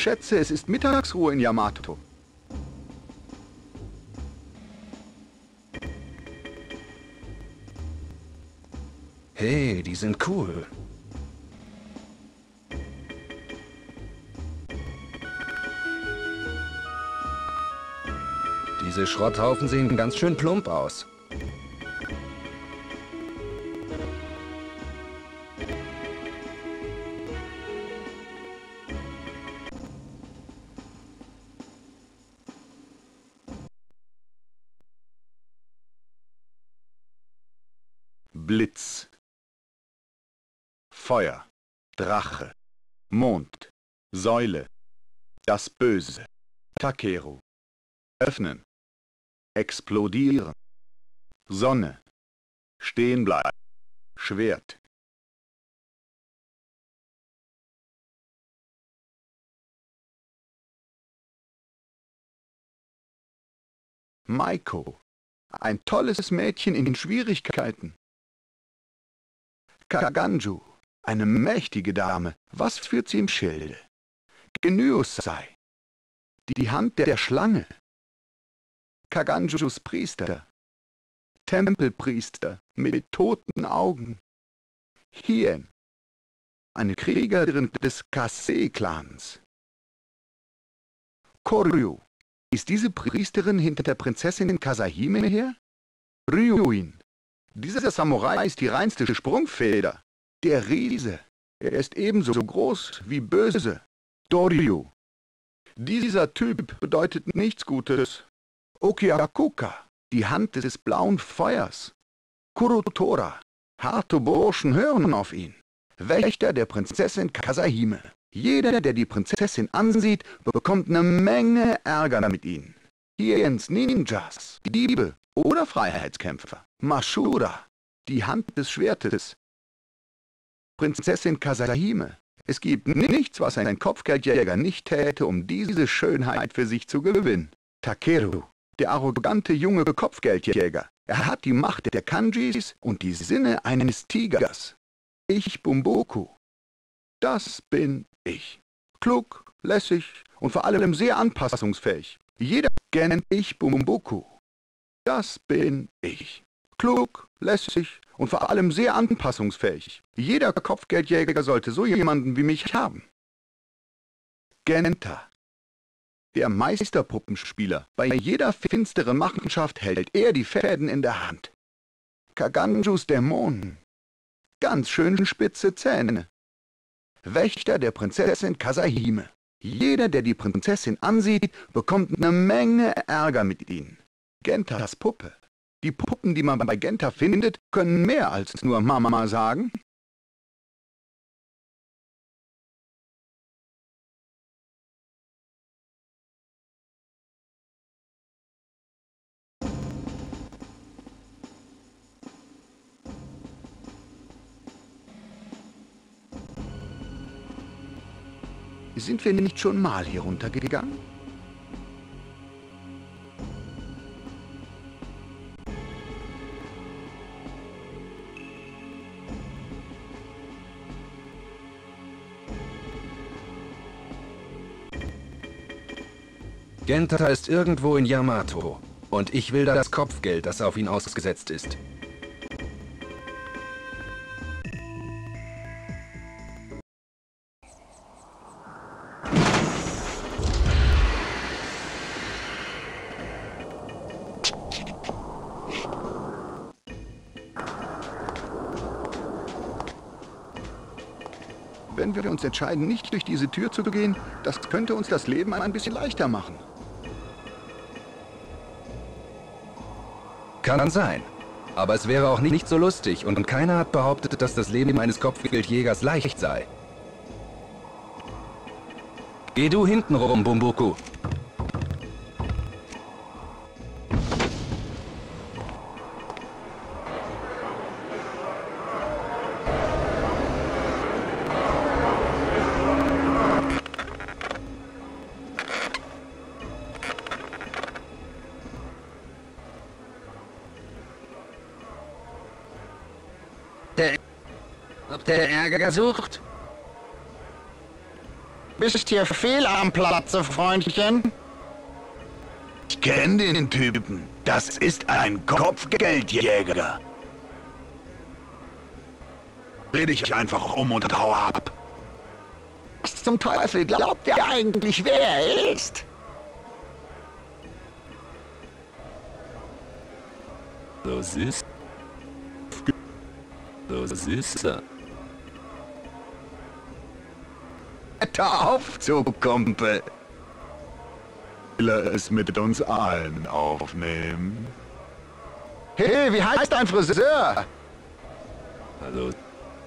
Schätze, es ist Mittagsruhe in Yamato. Hey, die sind cool. Diese Schrotthaufen sehen ganz schön plump aus. Feuer, Drache, Mond, Säule, das Böse, Takeru, öffnen, explodieren, Sonne, stehen bleiben, Schwert. Maiko, ein tolles Mädchen in Schwierigkeiten. Kaganju, eine mächtige Dame, was führt sie im Schilde? sei, die Hand der Schlange. Kaganjus Priester, Tempelpriester mit toten Augen. Hien, eine Kriegerin des Kase-Clans. Koryu, ist diese Priesterin hinter der Prinzessin Kasahime her? Ryuin, dieser Samurai ist die reinste Sprungfeder. Der Riese. Er ist ebenso groß wie böse. Doryu. Dieser Typ bedeutet nichts Gutes. Okiakuka, die Hand des blauen Feuers. Kurutora, harte Burschen hören auf ihn. Wächter der Prinzessin Kasahime. Jeder, der die Prinzessin ansieht, bekommt eine Menge Ärger mit ihnen. Hier ins Ninjas, Diebe oder Freiheitskämpfer. Mashura, die Hand des Schwertes. Prinzessin Kasahime. Es gibt nichts, was ein Kopfgeldjäger nicht täte, um diese Schönheit für sich zu gewinnen. Takeru, der arrogante junge Kopfgeldjäger. Er hat die Macht der Kanjis und die Sinne eines Tigers. Ich Bumboku. Das bin ich. Klug, lässig und vor allem sehr anpassungsfähig. Jeder kennt ich Bumboku. Das bin ich. Klug, lässig und vor allem sehr anpassungsfähig. Jeder Kopfgeldjäger sollte so jemanden wie mich haben. Genta. Der Meisterpuppenspieler. Bei jeder finsteren Machenschaft hält er die Fäden in der Hand. Kaganjus Dämonen. Ganz schön spitze Zähne. Wächter der Prinzessin Kasahime. Jeder, der die Prinzessin ansieht, bekommt eine Menge Ärger mit ihnen. Gentas Puppe. Die Puppen, die man bei Genta findet, können mehr als nur Mama sagen. Sind wir nicht schon mal hier runtergegangen? Genta ist irgendwo in Yamato. Und ich will das Kopfgeld, das auf ihn ausgesetzt ist. Wenn wir uns entscheiden, nicht durch diese Tür zu gehen, das könnte uns das Leben ein bisschen leichter machen. Kann sein. Aber es wäre auch nicht so lustig und keiner hat behauptet, dass das Leben eines Kopfgeldjägers leicht sei. Geh du hinten rum, Bumbuku. Der, ob der Ärger sucht? Bist hier fehl am Platze, Freundchen? Ich kenne den Typen. Das ist ein Kopfgeldjäger. Dreh dich einfach um und hau ab. Was zum Teufel glaubt ihr eigentlich, wer er ist? Das ist... Das ist er. Hör auf zu, Kumpel. Will er es mit uns allen aufnehmen? Hey, wie heißt dein Friseur? Also,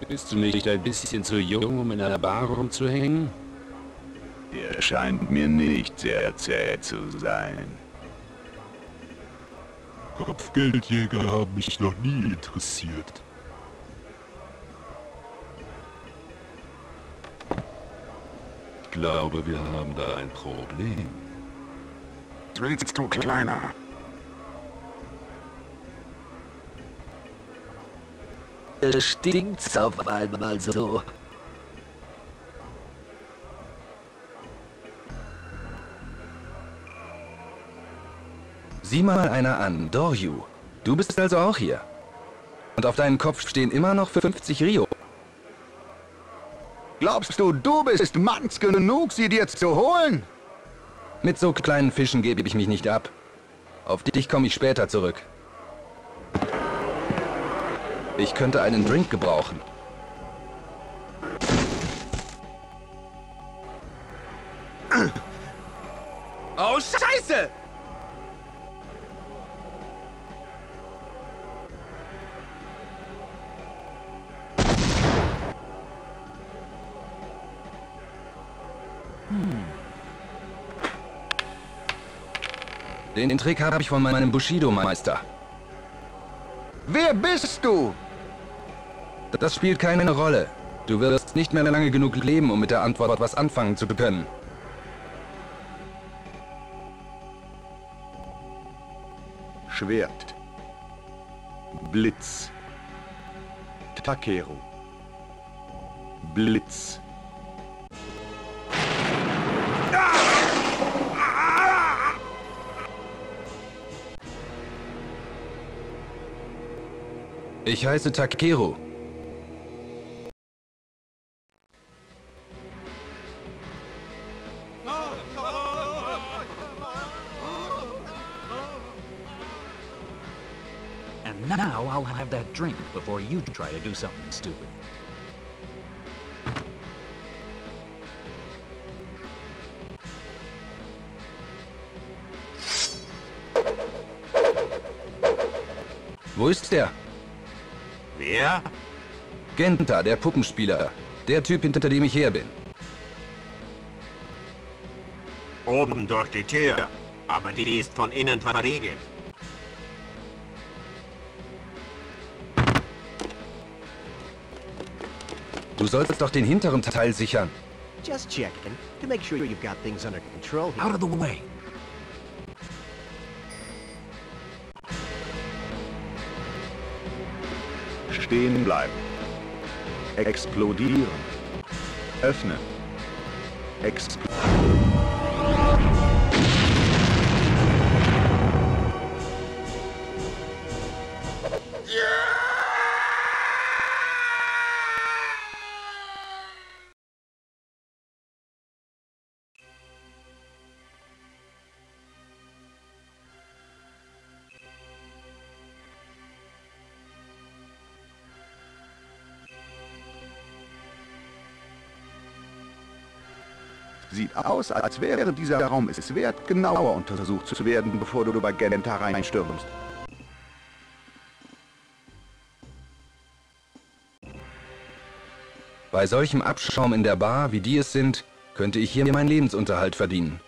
bist du nicht ein bisschen zu jung, um in einer Bar rumzuhängen? Er scheint mir nicht sehr zäh zu sein. Kopfgeldjäger haben mich noch nie interessiert. Glaube, wir haben da ein Problem. Willst du, Kleiner? stinkt's auf einmal so. Sieh mal einer an, Dorju. Du bist also auch hier. Und auf deinem Kopf stehen immer noch 50 Rio. Glaubst du, du bist manns genug, sie dir zu holen? Mit so kleinen Fischen gebe ich mich nicht ab. Auf dich komme ich später zurück. Ich könnte einen Drink gebrauchen. Den Trick habe ich von meinem Bushido-Meister. Wer bist du? Das spielt keine Rolle. Du wirst nicht mehr lange genug leben, um mit der Antwort was anfangen zu können. Schwert. Blitz. Takeru. Blitz. Ich heiße Takeru. And now I'll have that drink before you try to do something stupid. Wo ist der? Wer? Genta, der Puppenspieler. Der Typ, hinter dem ich her bin. Oben durch die Tür. Aber die ist von innen verriegelt. Du sollst doch den hinteren Teil sichern. Just checking to make sure you've got things under control. Out of the way. Stehen bleiben. Explodieren. Öffnen. Explodieren. Aus, als wäre dieser Raum es wert, genauer untersucht zu werden, bevor du über Genta reinstürmst. Bei solchem Abschaum in der Bar, wie die es sind, könnte ich hier meinen Lebensunterhalt verdienen.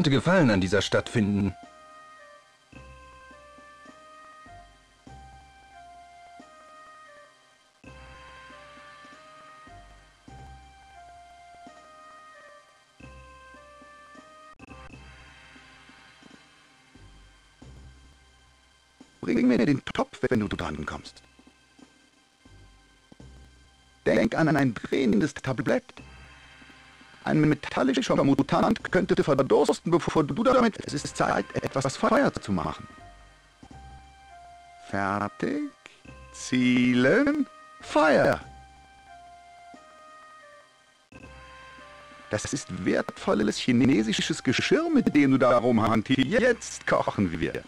könnte Gefallen an dieser Stadt finden. Bring mir den Topf, wenn du dran kommst. Denk an ein drehendes Tablett. Ein metallischer Mutant könnte verdursten, bevor du damit... Es ist Zeit, etwas Feuer zu machen. Fertig. Zielen. Feuer. Das ist wertvolles chinesisches Geschirr, mit dem du darum hantierst. Jetzt kochen wir.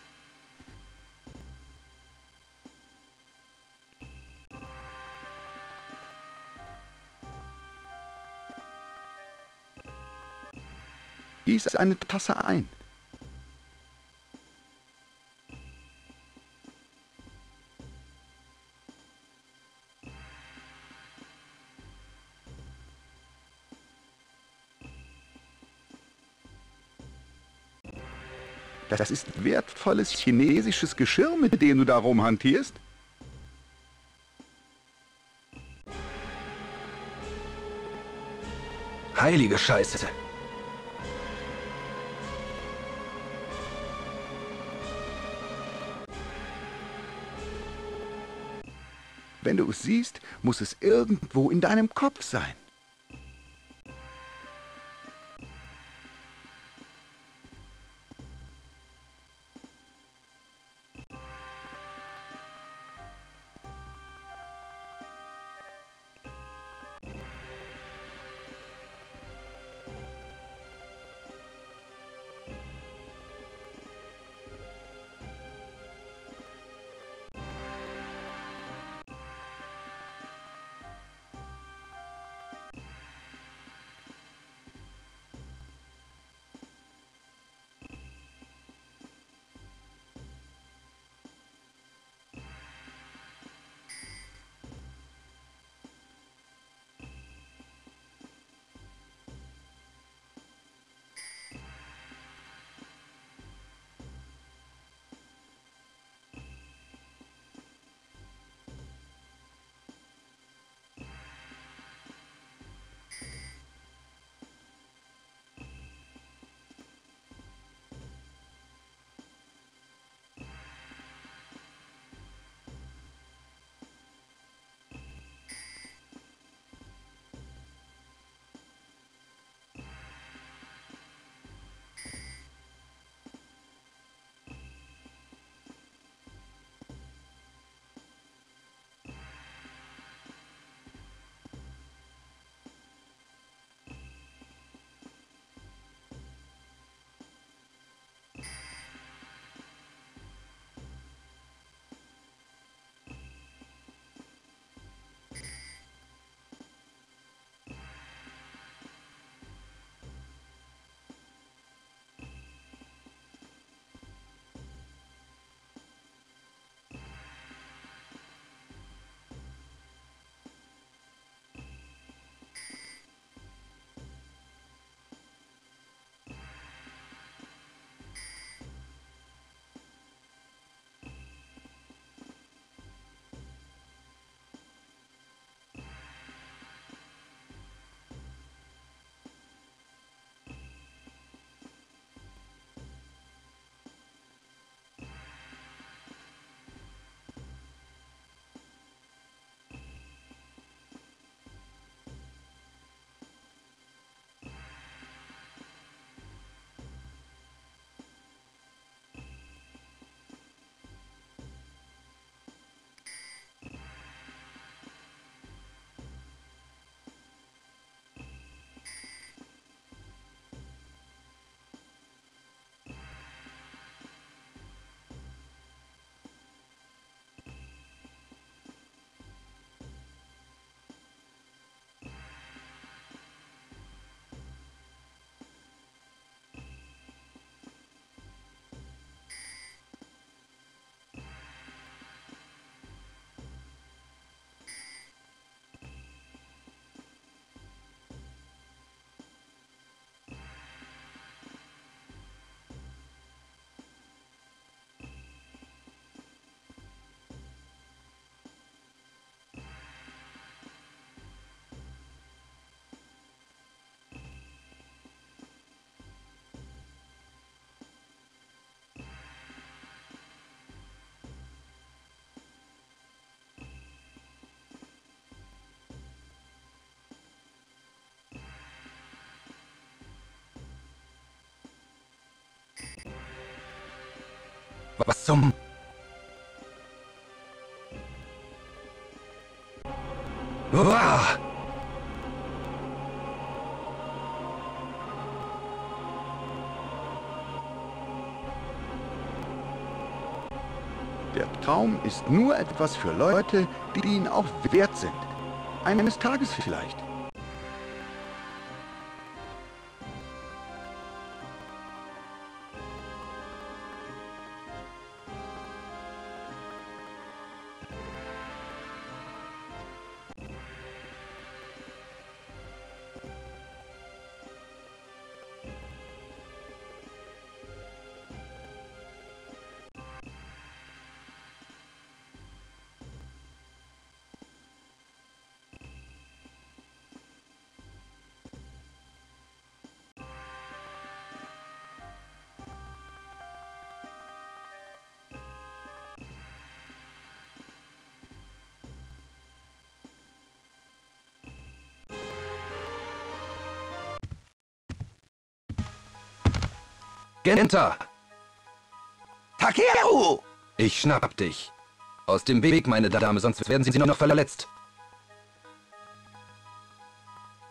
Gieß eine Tasse ein. Das ist wertvolles chinesisches Geschirr, mit dem du darum hantierst. Heilige Scheiße. Wenn du es siehst, muss es irgendwo in deinem Kopf sein. Was zum... Uah! Der Traum ist nur etwas für Leute, die ihn auch wert sind. Eines Tages vielleicht. Genta! Takeru! Ich schnapp dich. Aus dem Weg, meine Dame, sonst werden Sie noch verletzt.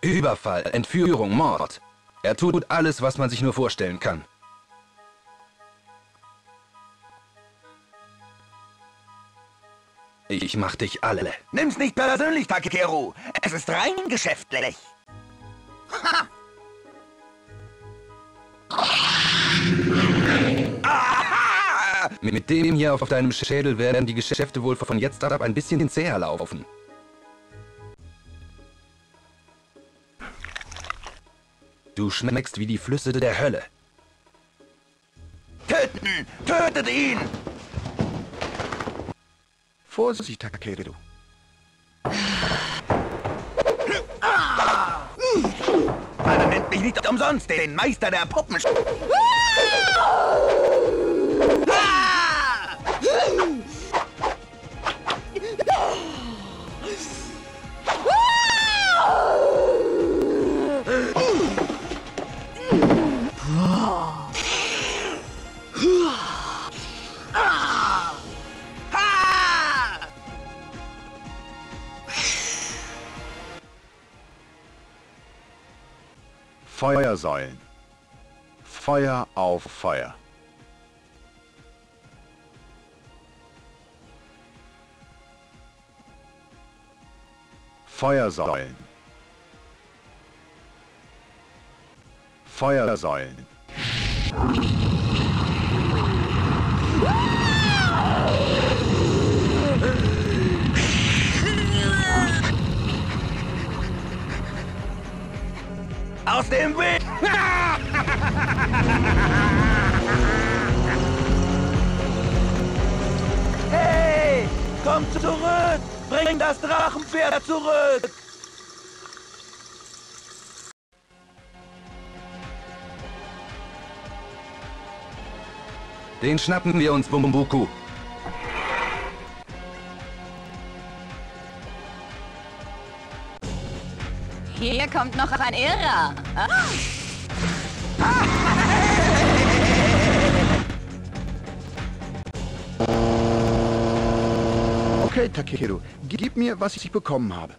Überfall, Entführung, Mord. Er tut alles, was man sich nur vorstellen kann. Ich mach dich alle. Nimm's nicht persönlich, Takeru. Es ist rein geschäftlich. Mit dem hier auf deinem Schädel werden die Geschäfte wohl von jetzt ab ein bisschen zäher laufen. Du schmeckst wie die Flüsse der Hölle. Töten! Tötet ihn! Vorsicht, Takeru. Man nennt mich nicht umsonst den Meister der Puppen. Feuersäulen. Feuer auf Feuer. Feuersäulen. Feuersäulen. Aus dem Weg! Hey! Komm zurück! Bring das Drachenpferd zurück! Den schnappen wir uns, Bumbuku. Hier kommt noch ein Irrer. Ah. Okay, Takeru, gib mir, was ich bekommen habe.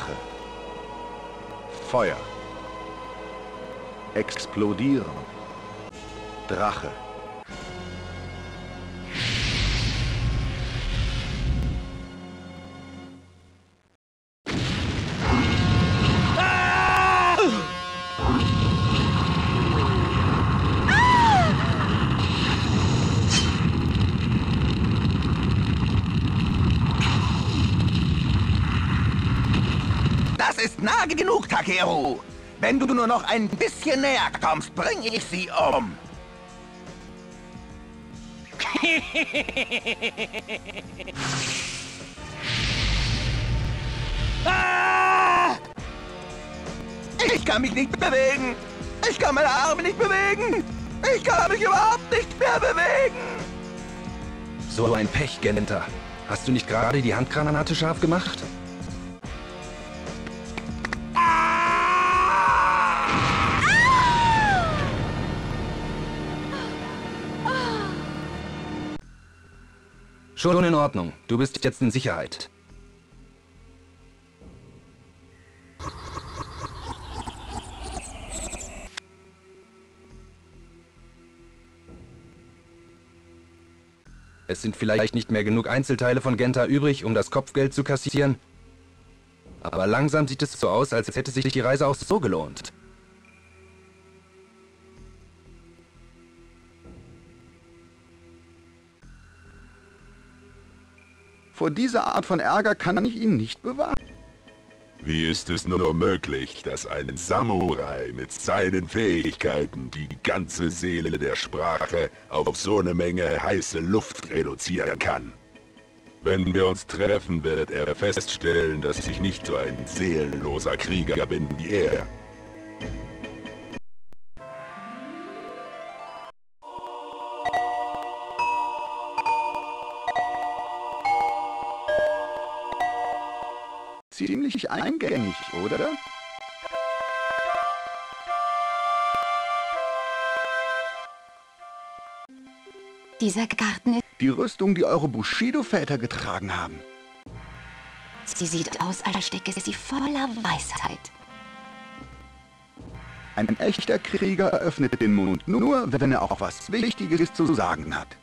Drache. Feuer. Explodieren. Drache. Takeru. Wenn du nur noch ein bisschen näher kommst, bringe ich sie um. ah! Ich kann mich nicht bewegen. Ich kann meine Arme nicht bewegen. Ich kann mich überhaupt nicht mehr bewegen. So ein Pech, Genta. Hast du nicht gerade die Handgranate scharf gemacht? Schon in Ordnung. Du bist jetzt in Sicherheit. Es sind vielleicht nicht mehr genug Einzelteile von Genta übrig, um das Kopfgeld zu kassieren. Aber langsam sieht es so aus, als hätte sich die Reise auch so gelohnt. Vor dieser Art von Ärger kann ich ihn nicht bewahren. Wie ist es nur möglich, dass ein Samurai mit seinen Fähigkeiten die ganze Seele der Sprache auf so eine Menge heiße Luft reduzieren kann? Wenn wir uns treffen, wird er feststellen, dass ich nicht so ein seelenloser Krieger bin wie er. Ziemlich eingängig, oder? Dieser Garten ist... Die Rüstung, die eure Bushido-Väter getragen haben. Sie sieht aus, als stecke sie voller Weisheit. Ein echter Krieger öffnet den Mund nur, wenn er auch was Wichtiges zu sagen hat.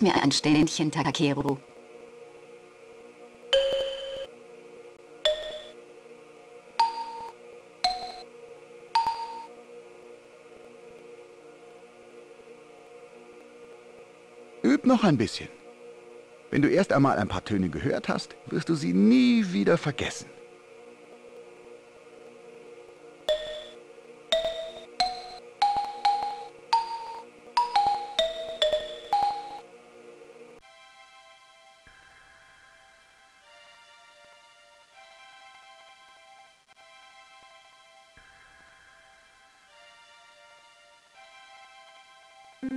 Mir ein Ständchen, Takeru. Üb noch ein bisschen. Wenn du erst einmal ein paar Töne gehört hast, wirst du sie nie wieder vergessen. Hier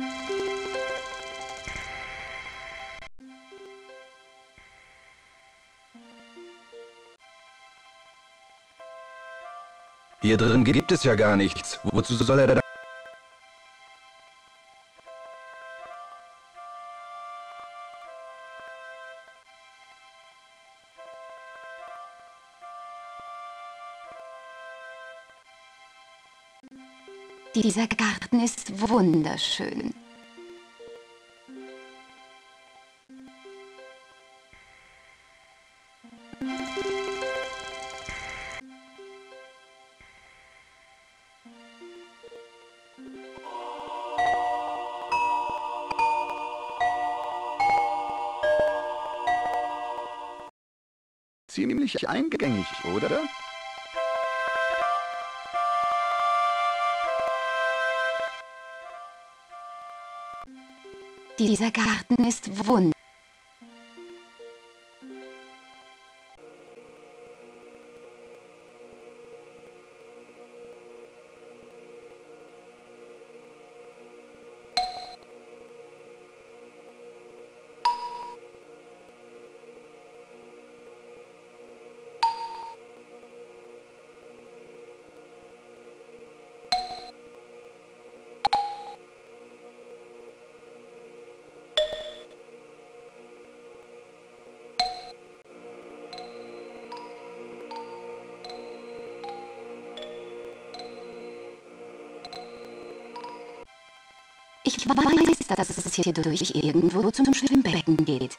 drin gibt es ja gar nichts. Wozu soll er da... Dieser Garten ist wunderschön. Ziemlich eingängig, oder? Dieser Garten ist wunderschön. Ich weiß, dass es hier durch irgendwo zum Schwimmbecken geht.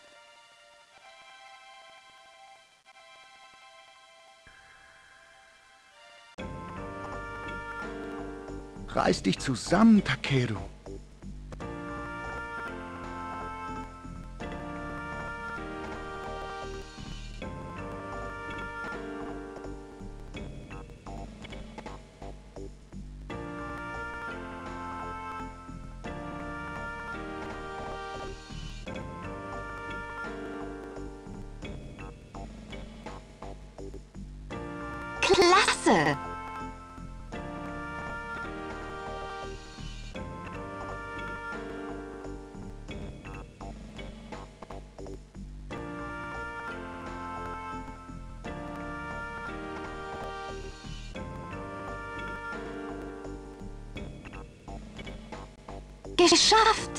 Reiß dich zusammen, Takeru. Klasse! Geschafft!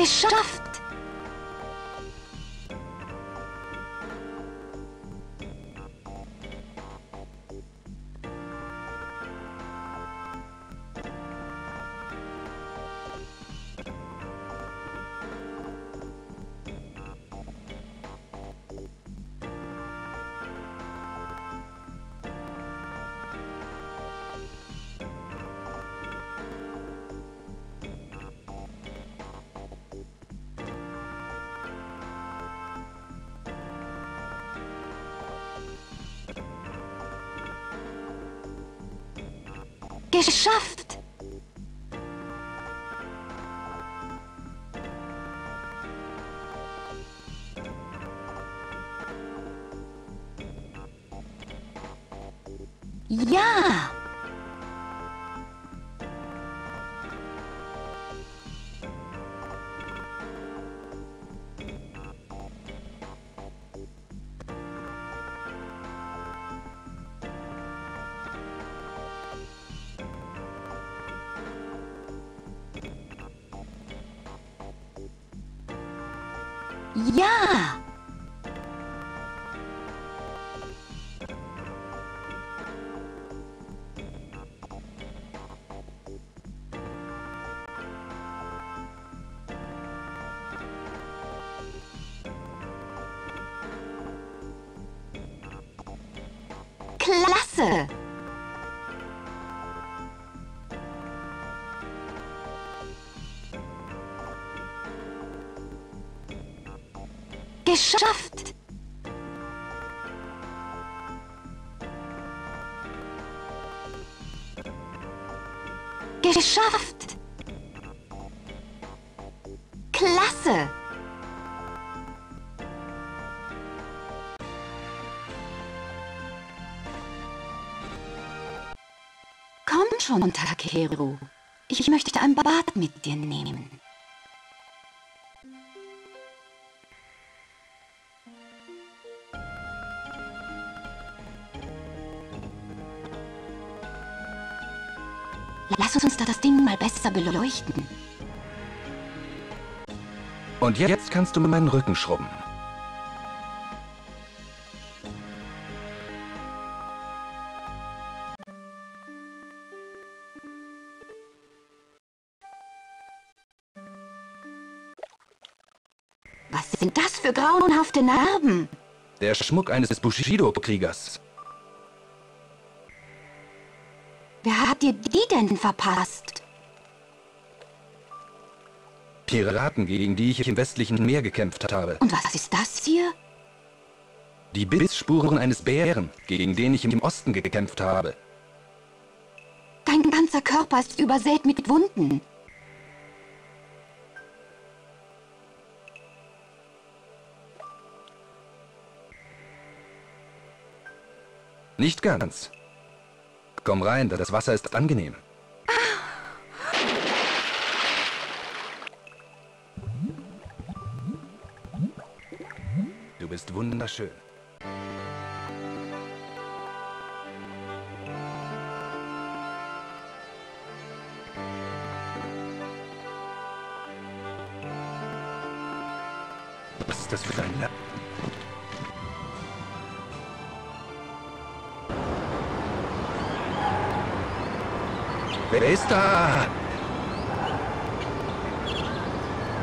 Geschafft! Geschafft! Geschafft! Geschafft! Klasse! Komm schon, Takeru. Ich möchte ein Bad mit dir nehmen. Besser beleuchten. Und jetzt kannst du mir meinen Rücken schrubben. Was sind das für grauenhafte Narben? Der Schmuck eines Bushido-Kriegers. Wer hat dir die denn verpasst? Piraten, gegen die ich im westlichen Meer gekämpft habe. Und was ist das hier? Die Bissspuren eines Bären, gegen den ich im Osten gekämpft habe. Dein ganzer Körper ist übersät mit Wunden. Nicht ganz. Komm rein, das Wasser ist angenehm. Bist wunderschön. Was ist das für ein La Wer ist da?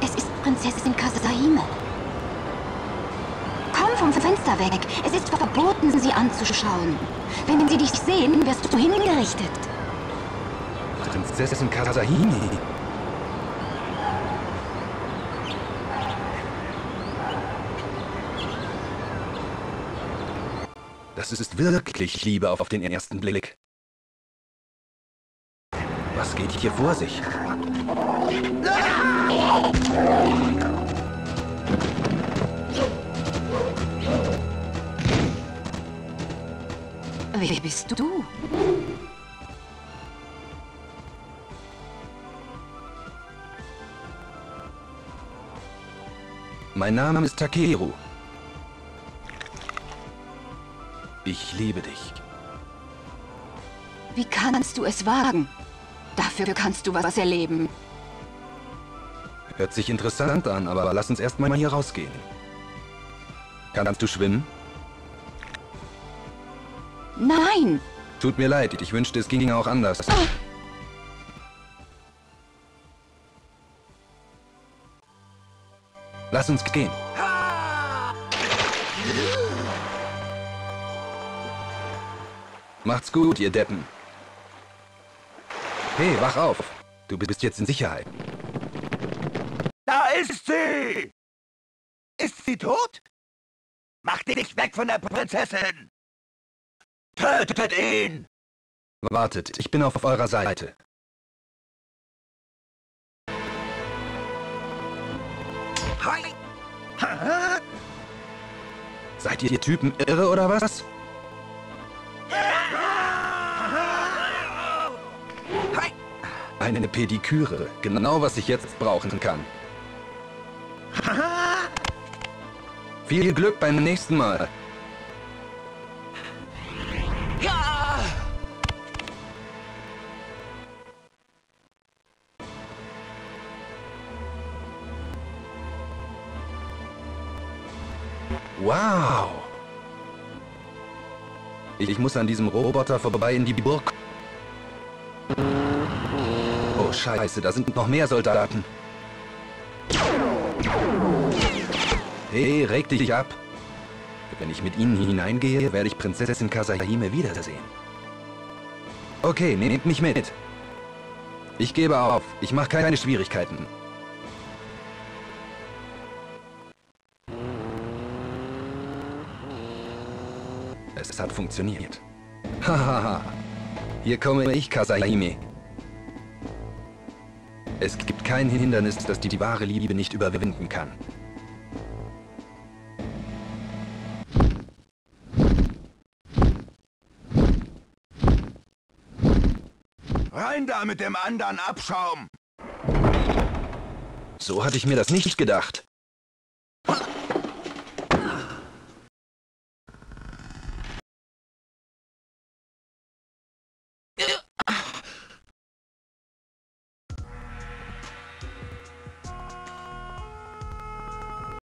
Es ist Prinzessin Kasahime. Vom Fenster weg. Es ist verboten, sie anzuschauen. Wenn sie dich sehen, wirst du hingerichtet. Prinzessin Kasahini. Das ist wirklich Liebe auf den ersten Blick. Was geht hier vor sich? Wer bist du? Mein Name ist Takeru. Ich liebe dich. Wie kannst du es wagen? Dafür kannst du was erleben. Hört sich interessant an, aber lass uns erstmal hier rausgehen. Kannst du schwimmen? Nein! Tut mir leid, ich wünschte, es ging auch anders. Lass uns gehen. Macht's gut, ihr Deppen. Hey, wach auf. Du bist jetzt in Sicherheit. Da ist sie! Ist sie tot? Mach dich weg von der Prinzessin! Tötet ihn! Wartet, ich bin auf eurer Seite. Hi! Ha? Seid ihr Typen irre oder was? Eine Pediküre. Genau, was ich jetzt brauchen kann. Viel Glück beim nächsten Mal. Wow. Ich, muss an diesem Roboter vorbei in die Burg. Oh, scheiße, da sind noch mehr Soldaten. Hey, reg dich ab. Wenn ich mit ihnen hineingehe, werde ich Prinzessin Kasahime wiedersehen. Okay, nehmt mich mit. Ich gebe auf. Ich mache keine Schwierigkeiten. Es hat funktioniert. Hahaha. Hier komme ich, Kasahime. Es gibt kein Hindernis, das die, die wahre Liebe nicht überwinden kann. Rein da mit dem anderen Abschaum! So hatte ich mir das nicht gedacht.